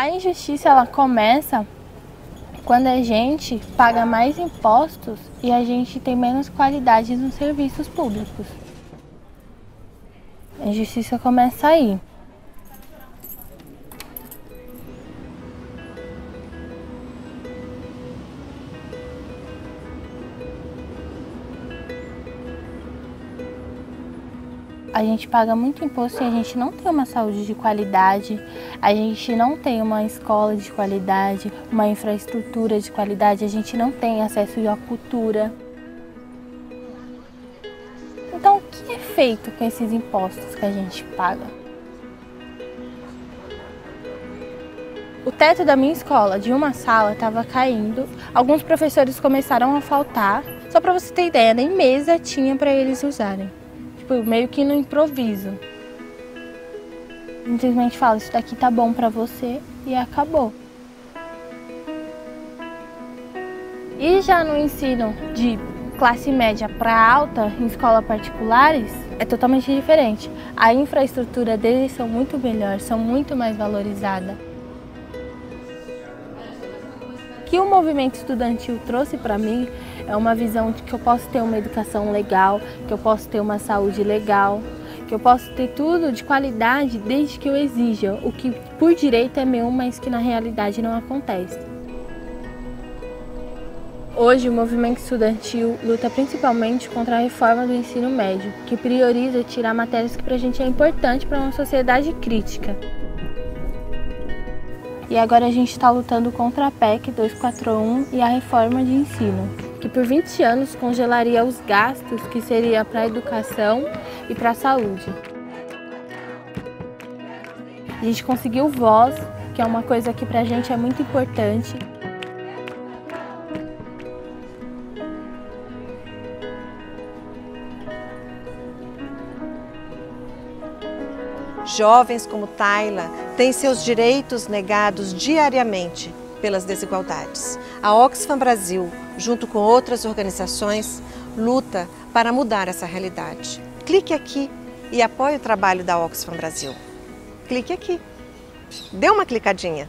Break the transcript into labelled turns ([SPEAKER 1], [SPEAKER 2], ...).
[SPEAKER 1] A injustiça ela começa quando a gente paga mais impostos e a gente tem menos qualidade nos serviços públicos. A injustiça começa aí. A gente paga muito imposto e a gente não tem uma saúde de qualidade, a gente não tem uma escola de qualidade, uma infraestrutura de qualidade, a gente não tem acesso à cultura. Então, o que é feito com esses impostos que a gente paga? O teto da minha escola, de uma sala, estava caindo. Alguns professores começaram a faltar. Só para você ter ideia, nem mesa tinha para eles usarem tipo, meio que no improviso. Simplesmente fala, isso daqui tá bom para você e acabou. E já no ensino de classe média para alta em escolas particulares é totalmente diferente. A infraestrutura deles são muito melhor, são muito mais valorizadas. Que o movimento estudantil trouxe para mim é uma visão de que eu posso ter uma educação legal, que eu posso ter uma saúde legal, que eu posso ter tudo de qualidade desde que eu exija, o que por direito é meu, mas que na realidade não acontece. Hoje, o movimento estudantil luta principalmente contra a reforma do ensino médio, que prioriza tirar matérias que para a gente é importante para uma sociedade crítica. E agora a gente está lutando contra a PEC 241 e a reforma de ensino que por 20 anos congelaria os gastos que seria para a educação e para a saúde. A gente conseguiu voz, que é uma coisa que para a gente é muito importante.
[SPEAKER 2] Jovens como Tayla têm seus direitos negados diariamente pelas desigualdades. A Oxfam Brasil, junto com outras organizações, luta para mudar essa realidade. Clique aqui e apoie o trabalho da Oxfam Brasil. Clique aqui. Dê uma clicadinha.